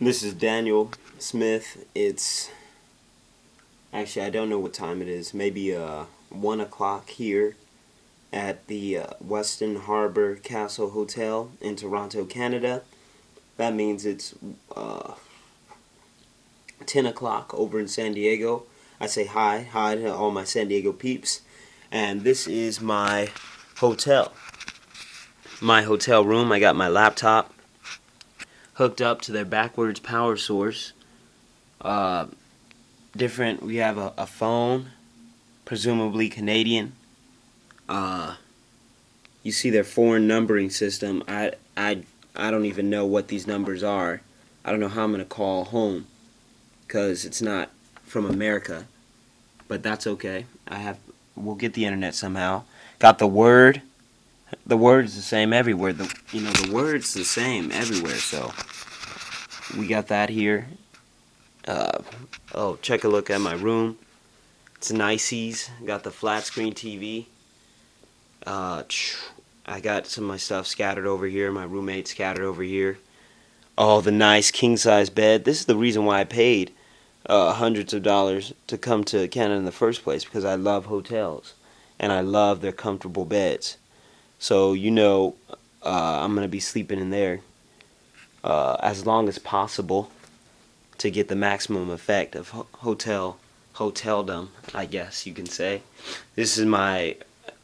This is Daniel Smith. It's actually I don't know what time it is. Maybe uh one o'clock here at the uh, Westin Harbor Castle Hotel in Toronto, Canada. That means it's uh, 10 o'clock over in San Diego. I say hi, hi to all my San Diego peeps. And this is my hotel. My hotel room. I got my laptop hooked up to their backwards power source. Uh, different, we have a, a phone, presumably Canadian. Uh, you see their foreign numbering system. I, I, I don't even know what these numbers are. I don't know how I'm going to call home because it's not from America. But that's okay. I have, we'll get the internet somehow. Got the word the word's the same everywhere. The you know the word's the same everywhere. So we got that here. Uh, oh, check a look at my room. It's niceies. Got the flat screen TV. Uh, I got some of my stuff scattered over here. My roommate scattered over here. Oh, the nice king size bed. This is the reason why I paid uh, hundreds of dollars to come to Canada in the first place because I love hotels and I love their comfortable beds. So you know uh, I'm gonna be sleeping in there uh, as long as possible to get the maximum effect of ho hotel hoteldom, I guess you can say. This is my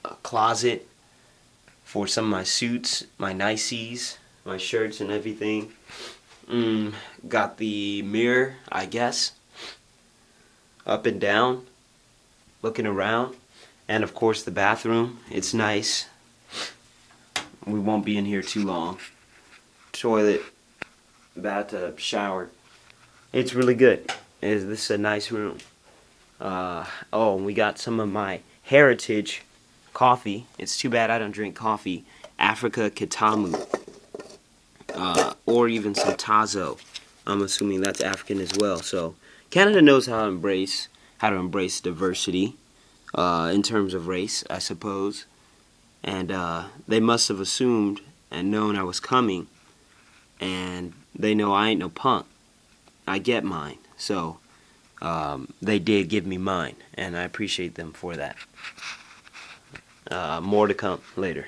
uh, closet for some of my suits, my niceys, my shirts and everything. Mm, got the mirror, I guess, up and down, looking around, and of course the bathroom. It's nice we won't be in here too long. Toilet, bathtub, shower. It's really good. Is this is a nice room? Uh, oh, we got some of my heritage coffee. It's too bad I don't drink coffee. Africa Kitamu. Uh, or even some Tazo. I'm assuming that's African as well. So Canada knows how to embrace how to embrace diversity uh, in terms of race, I suppose and uh, they must have assumed and known I was coming, and they know I ain't no punk. I get mine, so um, they did give me mine, and I appreciate them for that. Uh, more to come later.